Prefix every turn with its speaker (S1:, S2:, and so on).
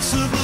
S1: to